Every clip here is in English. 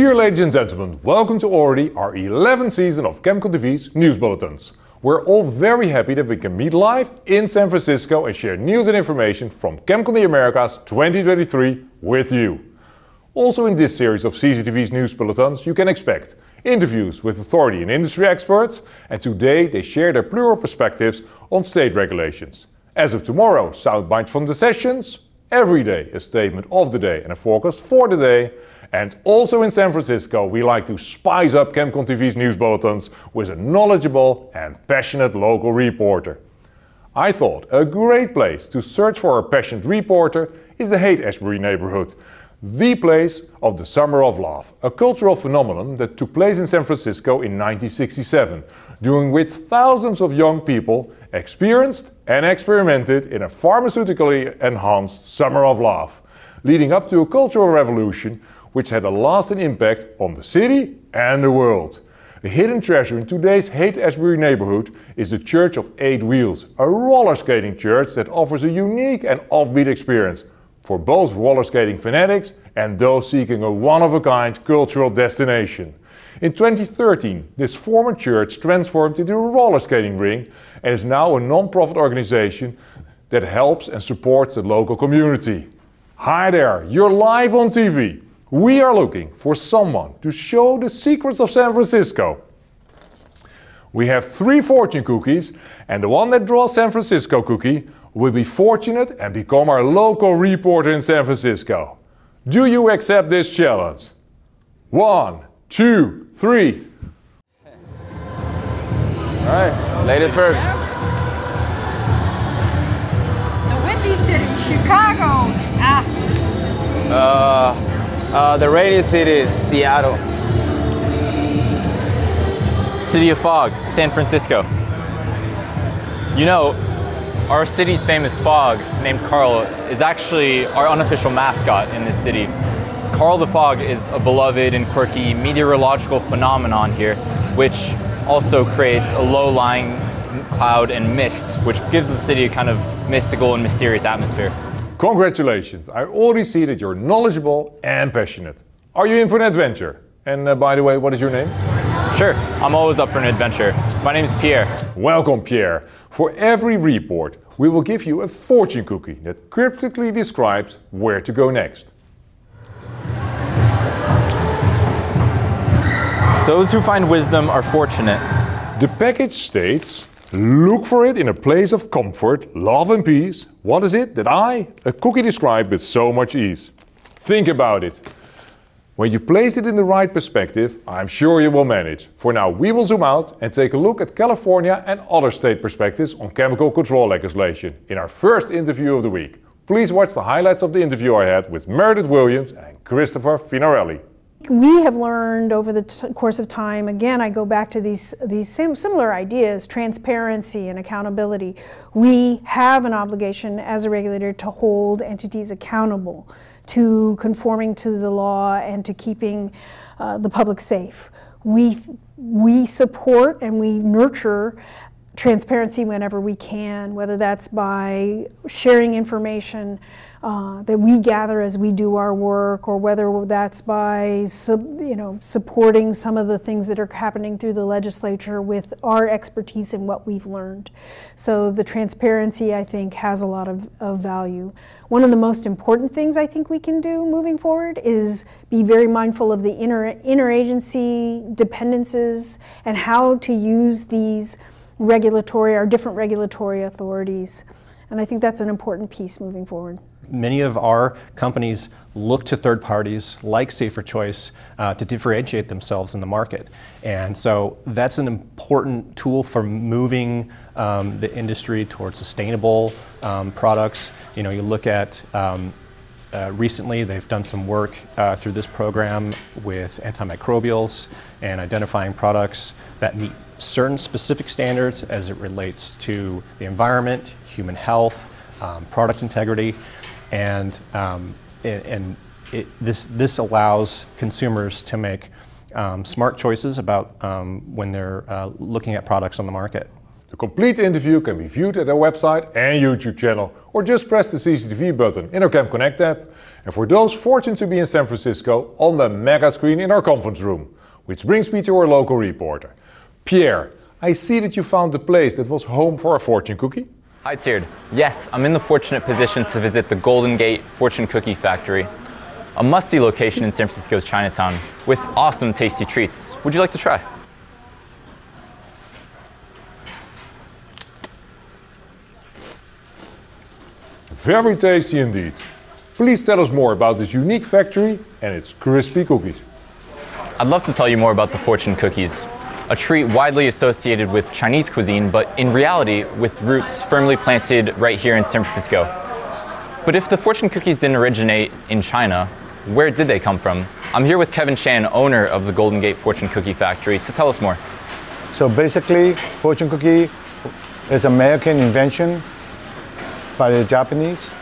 Dear ladies and gentlemen, welcome to already our 11th season of ChemCon TV's News Bulletins. We're all very happy that we can meet live in San Francisco and share news and information from ChemCon the Americas 2023 with you. Also in this series of CCTV's News Bulletins you can expect interviews with authority and industry experts and today they share their plural perspectives on state regulations. As of tomorrow, soundbites from the sessions, every day a statement of the day and a forecast for the day and also in San Francisco, we like to spice up ChemCon TV's news bulletins with a knowledgeable and passionate local reporter. I thought a great place to search for a passionate reporter is the Haight-Ashbury neighborhood, the place of the Summer of Love, a cultural phenomenon that took place in San Francisco in 1967, during which thousands of young people experienced and experimented in a pharmaceutically enhanced Summer of Love, leading up to a cultural revolution which had a lasting impact on the city and the world. A hidden treasure in today's Haight-Ashbury neighborhood is the Church of Eight Wheels, a roller skating church that offers a unique and offbeat experience for both roller skating fanatics and those seeking a one-of-a-kind cultural destination. In 2013, this former church transformed into a roller skating ring and is now a non-profit organization that helps and supports the local community. Hi there, you're live on TV. We are looking for someone to show the secrets of San Francisco. We have three fortune cookies, and the one that draws San Francisco cookie will be fortunate and become our local reporter in San Francisco. Do you accept this challenge? One, two, three. All right, ladies first. The Windy City, Chicago. Ah. Uh, uh, the rainy city, Seattle. City of Fog, San Francisco. You know, our city's famous fog, named Carl, is actually our unofficial mascot in this city. Carl the Fog is a beloved and quirky meteorological phenomenon here, which also creates a low-lying cloud and mist, which gives the city a kind of mystical and mysterious atmosphere. Congratulations, I already see that you're knowledgeable and passionate. Are you in for an adventure? And uh, by the way, what is your name? Sure, I'm always up for an adventure. My name is Pierre. Welcome, Pierre. For every report, we will give you a fortune cookie that cryptically describes where to go next. Those who find wisdom are fortunate. The package states Look for it in a place of comfort, love and peace. What is it that I, a cookie, describe with so much ease? Think about it. When you place it in the right perspective, I'm sure you will manage. For now, we will zoom out and take a look at California and other state perspectives on chemical control legislation in our first interview of the week. Please watch the highlights of the interview I had with Meredith Williams and Christopher Finarelli. We have learned over the course of time, again, I go back to these, these sim similar ideas, transparency and accountability. We have an obligation as a regulator to hold entities accountable to conforming to the law and to keeping uh, the public safe. We, we support and we nurture transparency whenever we can, whether that's by sharing information uh, that we gather as we do our work, or whether that's by you know supporting some of the things that are happening through the legislature with our expertise and what we've learned. So the transparency, I think, has a lot of, of value. One of the most important things I think we can do moving forward is be very mindful of the inter interagency dependencies and how to use these regulatory, our different regulatory authorities. And I think that's an important piece moving forward. Many of our companies look to third parties like Safer Choice uh, to differentiate themselves in the market. And so that's an important tool for moving um, the industry towards sustainable um, products. You know, you look at um, uh, recently, they've done some work uh, through this program with antimicrobials and identifying products that meet certain specific standards as it relates to the environment, human health, um, product integrity, and, um, it, and it, this, this allows consumers to make um, smart choices about um, when they're uh, looking at products on the market. The complete interview can be viewed at our website and YouTube channel, or just press the CCTV button in our Chem Connect app. And for those fortunate to be in San Francisco, on the mega screen in our conference room. Which brings me to our local reporter. Pierre, I see that you found the place that was home for a fortune cookie. Hi, Tjeerd. Yes, I'm in the fortunate position to visit the Golden Gate Fortune Cookie Factory, a musty location in San Francisco's Chinatown with awesome tasty treats. Would you like to try? Very tasty indeed. Please tell us more about this unique factory and its crispy cookies. I'd love to tell you more about the fortune cookies, a treat widely associated with Chinese cuisine, but in reality with roots firmly planted right here in San Francisco. But if the fortune cookies didn't originate in China, where did they come from? I'm here with Kevin Chan, owner of the Golden Gate Fortune Cookie Factory, to tell us more. So basically, fortune cookie is American invention by the Japanese,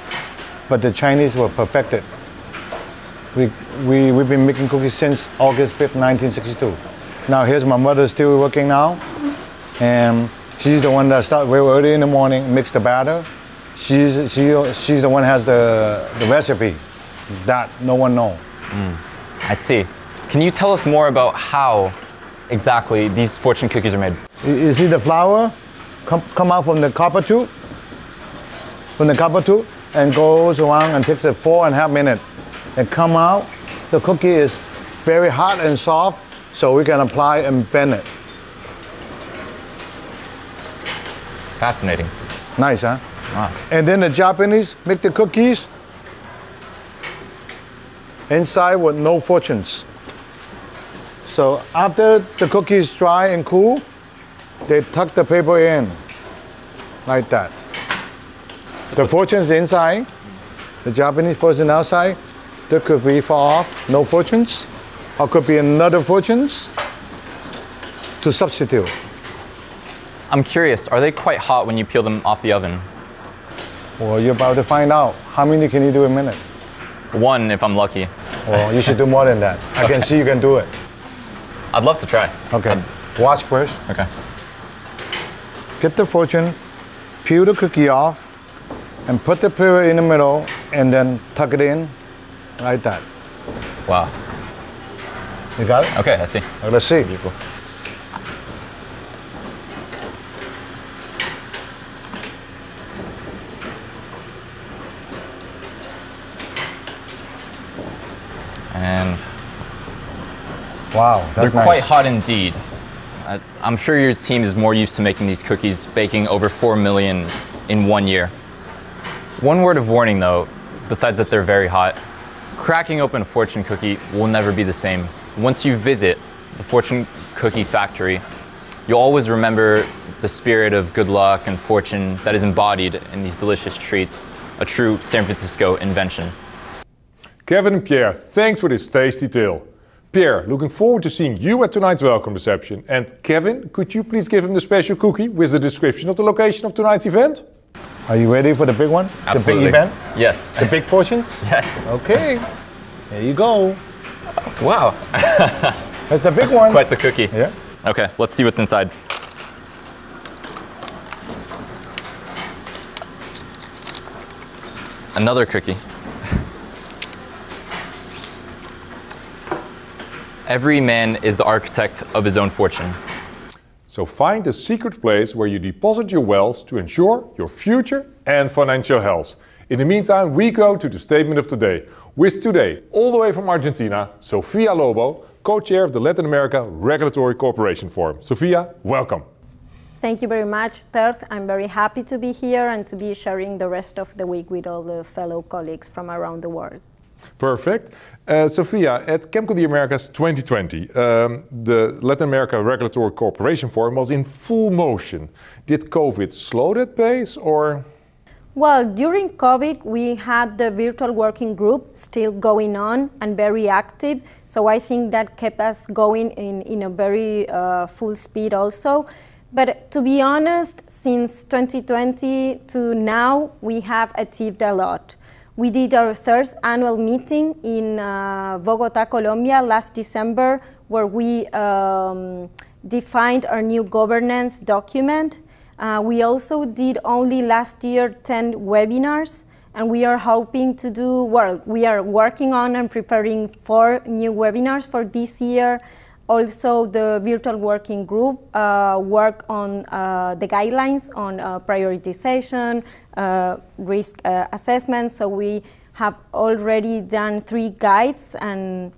but the Chinese were perfected. We, we, we've been making cookies since August 5th, 1962. Now here's my mother still working now, and she's the one that start very early in the morning, mix the batter. She's, she, she's the one has the, the recipe that no one know. Mm. I see. Can you tell us more about how exactly these fortune cookies are made? You, you see the flour come, come out from the copper tube, from the copper tube, and goes around and takes a four and a half minute. And come out, the cookie is very hot and soft, so we can apply and bend it. Fascinating. Nice, huh? Wow. And then the Japanese make the cookies inside with no fortunes. So after the cookies dry and cool, they tuck the paper in like that. The fortunes inside, the Japanese fortune outside. Could be far off, no fortunes, or could be another fortunes to substitute. I'm curious, are they quite hot when you peel them off the oven? Well, you're about to find out. How many can you do a minute? One, if I'm lucky. Well, you should do more than that. I can see you can do it. I'd love to try. Okay. Watch first. Okay. Get the fortune, peel the cookie off, and put the paper in the middle, and then tuck it in, like that. Wow. You got it? Okay, I see. Let's see. Beautiful. And Wow, that's they're nice. quite hot indeed. I, I'm sure your team is more used to making these cookies, baking over 4 million in one year. One word of warning though, besides that they're very hot, cracking open a fortune cookie will never be the same. Once you visit the fortune cookie factory, you'll always remember the spirit of good luck and fortune that is embodied in these delicious treats, a true San Francisco invention. Kevin and Pierre, thanks for this tasty tale. Pierre, looking forward to seeing you at tonight's welcome reception. And Kevin, could you please give him the special cookie with the description of the location of tonight's event? Are you ready for the big one? Absolutely. The big event? Yes. The big fortune? yes. Okay. There you go. Wow. That's a big one. Quite the cookie. Yeah. Okay, let's see what's inside. Another cookie. Every man is the architect of his own fortune. So find a secret place where you deposit your wealth to ensure your future and financial health. In the meantime, we go to the statement of today. With today, all the way from Argentina, Sofia Lobo, co-chair of the Latin America Regulatory Cooperation Forum. Sofia, welcome. Thank you very much, Tjeerd. I'm very happy to be here and to be sharing the rest of the week with all the fellow colleagues from around the world. Perfect. Uh, Sofia, at ChemCon the Americas 2020, um, the Latin America Regulatory Cooperation Forum was in full motion. Did COVID slow that pace or? Well, during COVID, we had the virtual working group still going on and very active. So I think that kept us going in, in a very uh, full speed also. But to be honest, since 2020 to now, we have achieved a lot. We did our third annual meeting in uh, Bogota, Colombia last December, where we um, defined our new governance document. Uh, we also did only last year 10 webinars and we are hoping to do, well, we are working on and preparing four new webinars for this year. Also, the virtual working group uh, work on uh, the guidelines on uh, prioritization, uh, risk uh, assessment. So we have already done three guides and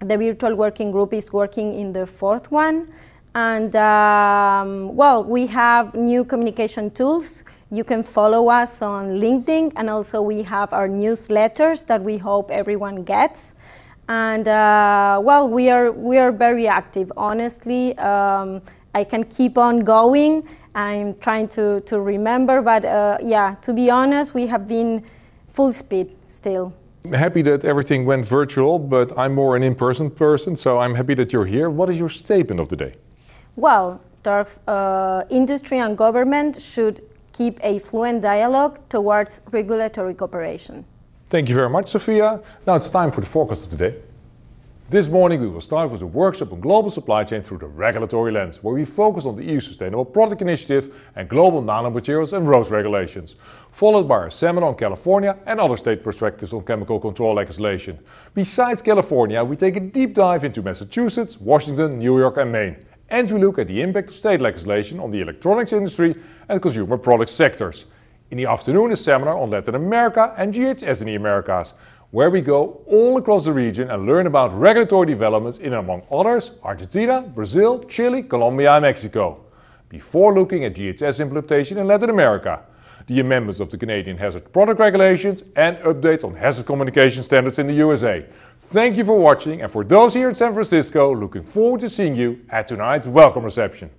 the virtual working group is working in the fourth one. And um, well, we have new communication tools. You can follow us on LinkedIn, and also we have our newsletters that we hope everyone gets. And uh, well, we are we are very active. Honestly, um, I can keep on going. I'm trying to to remember, but uh, yeah, to be honest, we have been full speed still. Happy that everything went virtual, but I'm more an in-person person, so I'm happy that you're here. What is your statement of the day? Well, uh, industry and government should keep a fluent dialogue towards regulatory cooperation. Thank you very much, Sofia. Now it's time for the forecast of the day. This morning we will start with a workshop on global supply chain through the regulatory lens, where we focus on the EU Sustainable Product Initiative and global nanomaterials and RoHS regulations, followed by a seminar on California and other state perspectives on chemical control legislation. Besides California, we take a deep dive into Massachusetts, Washington, New York and Maine and we look at the impact of state legislation on the electronics industry and consumer product sectors. In the afternoon, a seminar on Latin America and GHS in the Americas, where we go all across the region and learn about regulatory developments in, among others, Argentina, Brazil, Chile, Colombia and Mexico. Before looking at GHS implementation in Latin America, the amendments of the Canadian Hazard Product Regulations and updates on hazard communication standards in the USA. Thank you for watching and for those here in San Francisco, looking forward to seeing you at tonight's welcome reception.